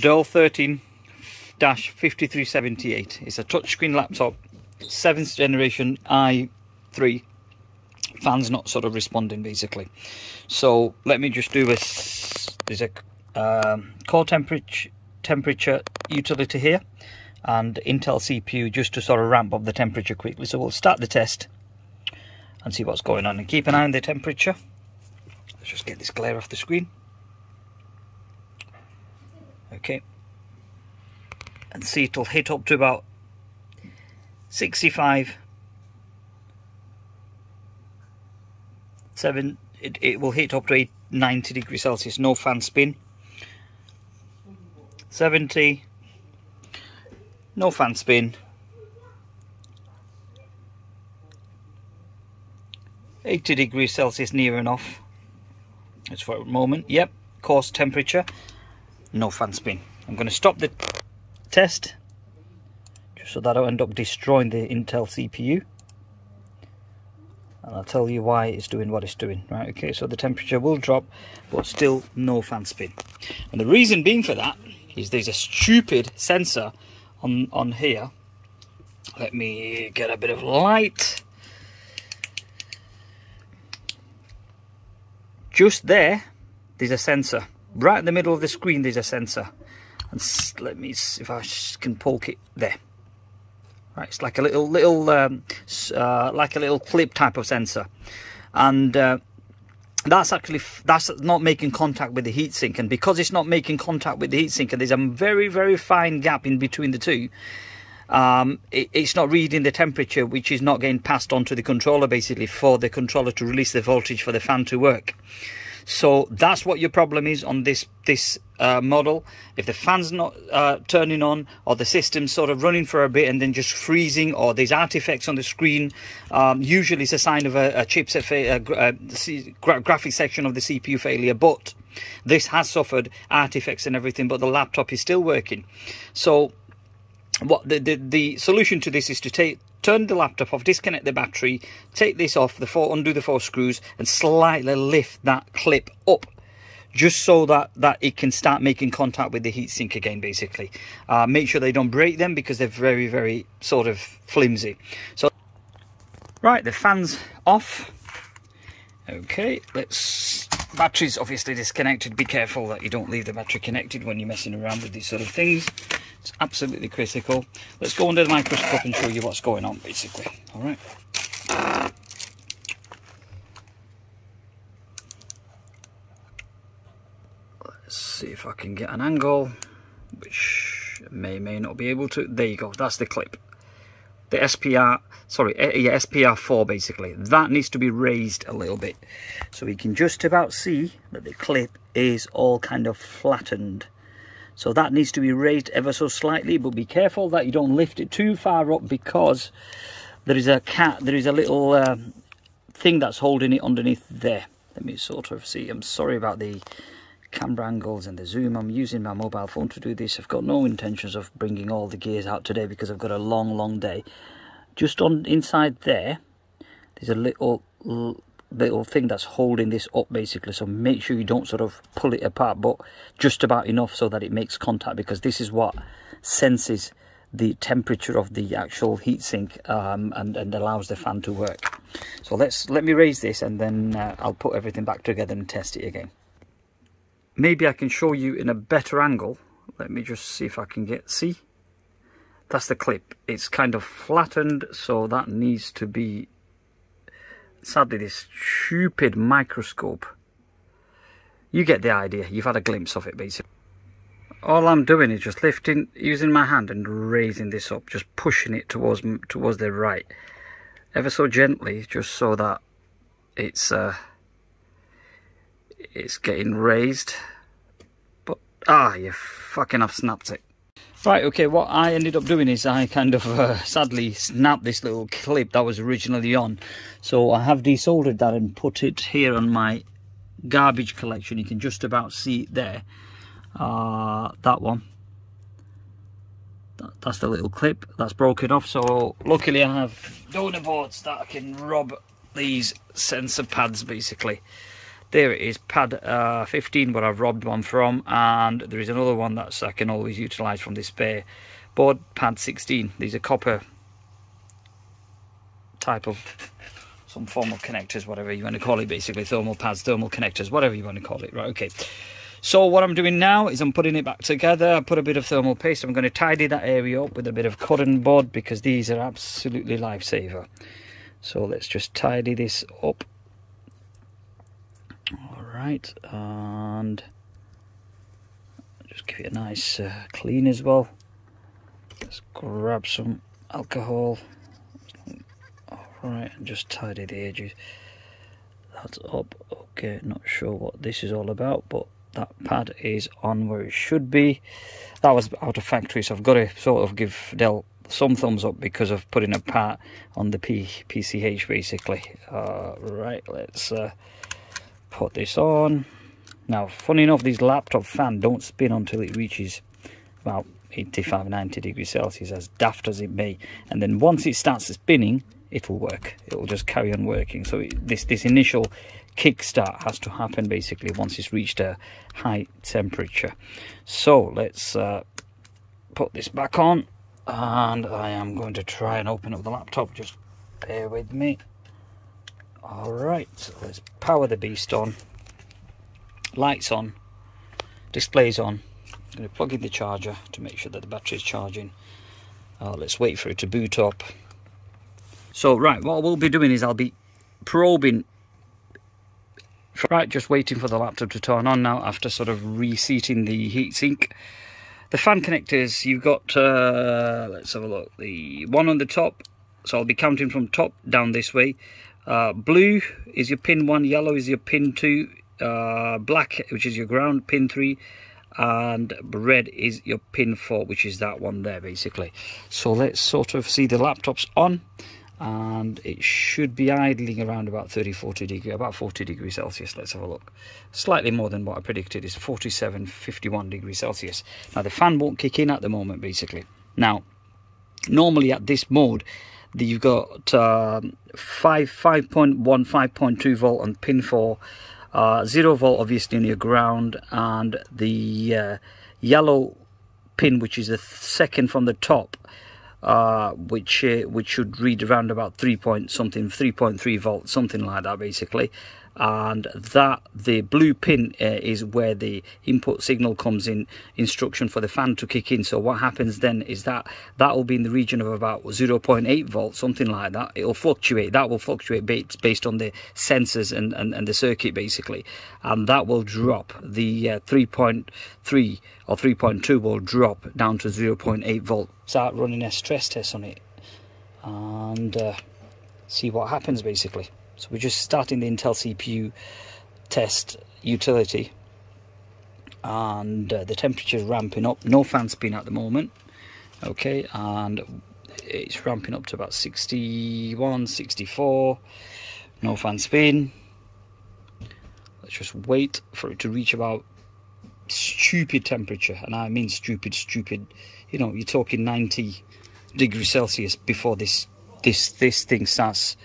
Dell 13-5378. It's a touchscreen laptop, 7th generation i3. Fans not sort of responding basically. So let me just do this. There's a um, core temperature temperature utility here and Intel CPU just to sort of ramp up the temperature quickly. So we'll start the test and see what's going on and keep an eye on the temperature. Let's just get this glare off the screen. Okay. And see it'll hit up to about 65 7 it, it will hit up to 90 degrees Celsius. No fan spin. 70 no fan spin. 80 degrees Celsius near enough. That's for a moment. Yep. Course temperature no fan spin. I'm going to stop the test just so that I don't end up destroying the Intel CPU and I'll tell you why it's doing what it's doing. Right okay so the temperature will drop but still no fan spin. And the reason being for that is there's a stupid sensor on on here. Let me get a bit of light. Just there there's a sensor right in the middle of the screen there's a sensor. And let me see if I can poke it there. Right it's like a little little um, uh, like a little clip type of sensor. And uh, that's actually that's not making contact with the heatsink. And because it's not making contact with the heatsink and there's a very very fine gap in between the two um, it, it's not reading the temperature which is not getting passed on to the controller basically for the controller to release the voltage for the fan to work so that's what your problem is on this this uh, model. If the fan's not uh, turning on or the system's sort of running for a bit and then just freezing or there's artifacts on the screen um, usually it's a sign of a, a chipset a, a, a graphic section of the CPU failure. But this has suffered artifacts and everything but the laptop is still working. So what the, the, the solution to this is to take turn the laptop off, disconnect the battery, take this off, the four, undo the four screws, and slightly lift that clip up just so that that it can start making contact with the heatsink again basically. Uh, make sure they don't break them because they're very very sort of flimsy. So right the fans off. Okay let's batteries obviously disconnected be careful that you don't leave the battery connected when you're messing around with these sort of things it's absolutely critical. Let's go under the microscope and show you what's going on, basically. All right. Let's see if I can get an angle, which may may not be able to. There you go. That's the clip. The SPR, sorry, yeah, SPR4 basically. That needs to be raised a little bit. So we can just about see that the clip is all kind of flattened so that needs to be raised ever so slightly, but be careful that you don't lift it too far up because there is a cat, there is a little um, thing that's holding it underneath there. Let me sort of see. I'm sorry about the camera angles and the zoom. I'm using my mobile phone to do this. I've got no intentions of bringing all the gears out today because I've got a long, long day. Just on inside there, there's a little little thing that's holding this up basically so make sure you don't sort of pull it apart but just about enough so that it makes contact because this is what senses the temperature of the actual heatsink um, and, and allows the fan to work so let's let me raise this and then uh, I'll put everything back together and test it again maybe I can show you in a better angle. Let me just see if I can get see? That's the clip. It's kind of flattened so that needs to be sadly this stupid microscope. You get the idea. You've had a glimpse of it basically. All I'm doing is just lifting using my hand and raising this up just pushing it towards towards the right. Ever so gently just so that it's uh it's getting raised but ah you fucking have snapped it Right, okay, what I ended up doing is I kind of uh, sadly snapped this little clip that was originally on. So I have desoldered that and put it here on my garbage collection. You can just about see it there. Uh, that one. That, that's the little clip that's broken off. So luckily I have donor boards that I can rub these sensor pads basically there it is pad uh, 15 where I've robbed one from and there is another one that I can always utilize from this spare board pad 16 these are copper type of some form of connectors whatever you want to call it basically thermal pads thermal connectors whatever you want to call it right okay so what I'm doing now is I'm putting it back together. I put a bit of thermal paste. I'm going to tidy that area up with a bit of cotton bud because these are absolutely lifesaver. So let's just tidy this up. Right, and just give it a nice uh, clean as well. Let's grab some alcohol. All right, and just tidy the edges. That's up. Okay, not sure what this is all about, but that pad is on where it should be that was out of factory so I've got to sort of give Dell some thumbs up because of putting a part on the P PCH basically uh, right let's uh, put this on. Now funny enough these laptop fan don't spin until it reaches about 85 90 degrees Celsius as daft as it may. And then once it starts spinning it'll work. It'll just carry on working. So this this initial kickstart has to happen basically once it's reached a high temperature. So let's uh, put this back on. And I am going to try and open up the laptop. Just bear with me all right so let's power the beast on. Lights on. Displays on. I'm going to plug in the charger to make sure that the battery is charging. Uh, let's wait for it to boot up. So right what we'll be doing is I'll be probing. Right, just waiting for the laptop to turn on now after sort of reseating the heatsink. The fan connectors, you've got, uh, let's have a look, the one on the top, so I'll be counting from top down this way. Uh, blue is your pin 1, yellow is your pin 2, uh, black, which is your ground, pin 3, and red is your pin 4, which is that one there, basically. So let's sort of see the laptops on and it should be idling around about 30 40 degree about 40 degrees celsius. Let's have a look. Slightly more than what i predicted. Is 47 51 degrees celsius. Now the fan won't kick in at the moment basically. Now normally at this mode you've got um, 5 5.1 5.2 volt on pin 4 uh, 0 volt obviously your ground and the uh, yellow pin which is the second from the top uh, which uh, which should read around about 3 point something 3.3 volts something like that basically and that the blue pin uh, is where the input signal comes in instruction for the fan to kick in. So what happens then is that that will be in the region of about 0.8 volts something like that. It'll fluctuate. That will fluctuate based, based on the sensors and, and, and the circuit basically. And that will drop. The uh, 3.3 or 3.2 will drop down to 0.8 volt. Start running a stress test on it and uh, see what happens basically so we're just starting the Intel CPU test utility and uh, the temperature is ramping up. No fan spin at the moment. Okay, and it's ramping up to about 61, 64. No fan spin. Let's just wait for it to reach about stupid temperature. And I mean stupid, stupid. You know, you're talking 90 degrees Celsius before this this this thing starts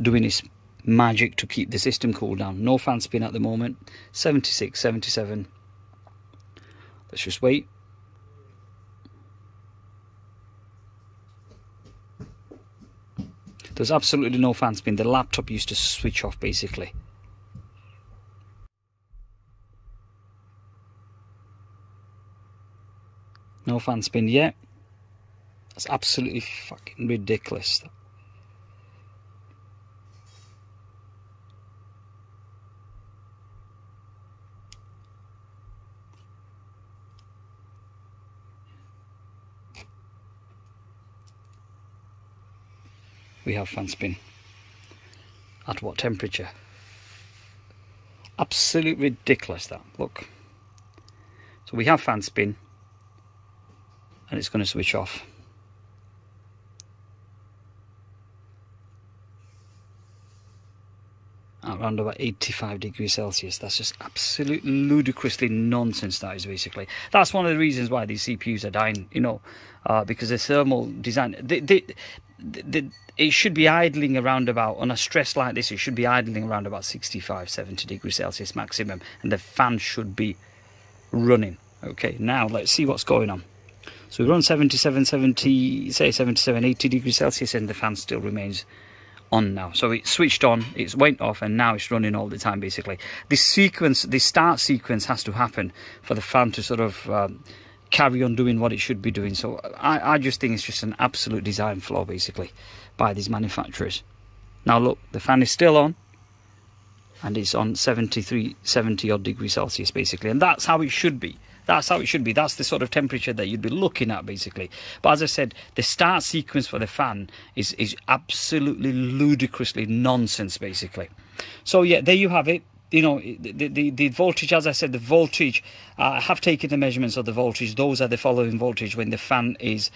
doing its magic to keep the system cool down. No fan spin at the moment. 76, 77. Let's just wait. There's absolutely no fan spin. The laptop used to switch off basically. No fan spin yet. That's absolutely fucking ridiculous. We have fan spin. At what temperature? Absolutely ridiculous that, look. So we have fan spin and it's going to switch off. Around about 85 degrees Celsius. That's just absolute ludicrously nonsense, that is basically. That's one of the reasons why these CPUs are dying, you know, uh, because the thermal design, they, they, it should be idling around about, on a stress like this, it should be idling around about 65, 70 degrees Celsius maximum, and the fan should be running. Okay, now let's see what's going on. So we're on 77, 70, say 77, 80 degrees Celsius, and the fan still remains on now. So it switched on, it's went off, and now it's running all the time, basically. This sequence, this start sequence has to happen for the fan to sort of um, carry on doing what it should be doing. So I, I just think it's just an absolute design flaw, basically, by these manufacturers. Now look, the fan is still on, and it's on 73, 70 odd degrees Celsius, basically. And that's how it should be. That's how it should be. That's the sort of temperature that you'd be looking at, basically. But as I said, the start sequence for the fan is, is absolutely ludicrously nonsense, basically. So, yeah, there you have it. You know, the, the, the voltage, as I said, the voltage, uh, I have taken the measurements of the voltage. Those are the following voltage when the fan is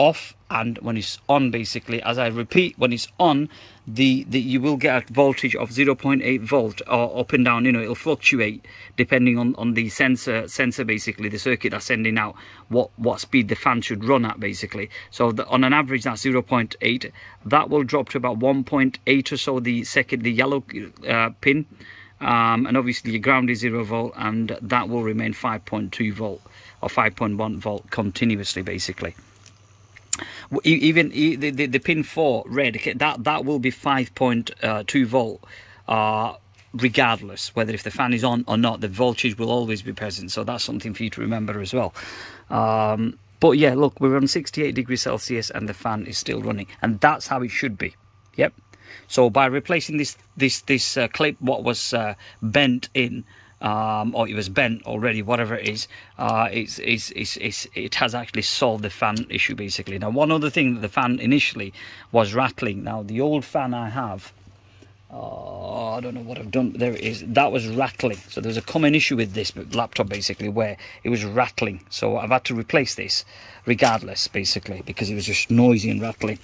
off and when it's on basically. As i repeat when it's on the, the you will get a voltage of 0.8 volt or up and down you know it'll fluctuate depending on on the sensor sensor basically the circuit that's sending out what what speed the fan should run at basically. So the, on an average that's 0.8 that will drop to about 1.8 or so the second the yellow uh, pin. Um, and obviously your ground is 0 volt and that will remain 5.2 volt or 5.1 volt continuously basically even the, the, the pin 4 red that that will be 5.2 volt uh, regardless whether if the fan is on or not the voltage will always be present. So that's something for you to remember as well. Um, but yeah look we're on 68 degrees celsius and the fan is still running and that's how it should be. Yep. So by replacing this this this uh, clip what was uh, bent in um, or it was bent already, whatever it is, uh, it's, it's, it's, it's, it has actually solved the fan issue basically. Now, one other thing that the fan initially was rattling. Now, the old fan I have, oh, I don't know what I've done. There it is. That was rattling. So there was a common issue with this laptop basically where it was rattling. So I've had to replace this regardless basically because it was just noisy and rattling.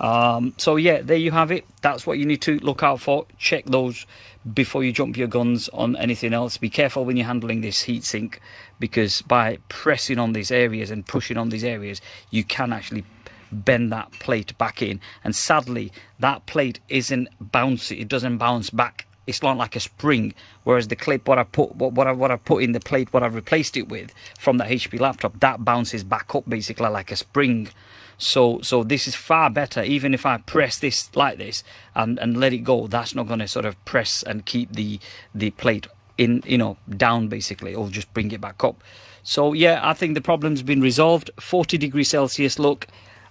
Um, so yeah, there you have it. That's what you need to look out for. Check those before you jump your guns on anything else. Be careful when you're handling this heatsink because by pressing on these areas and pushing on these areas, you can actually bend that plate back in. And sadly, that plate isn't bouncy. It doesn't bounce back. It's not like a spring. Whereas the clip, what I put, what, what I what I put in the plate, what I've replaced it with from the HP laptop, that bounces back up basically like a spring. So so this is far better. Even if I press this like this and, and let it go, that's not going to sort of press and keep the the plate in you know down basically or just bring it back up. So yeah, I think the problem's been resolved. 40 degrees Celsius look,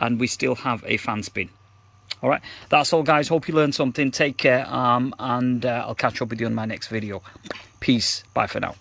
and we still have a fan spin. All right, that's all, guys. Hope you learned something. Take care, um, and uh, I'll catch up with you in my next video. Peace. Bye for now.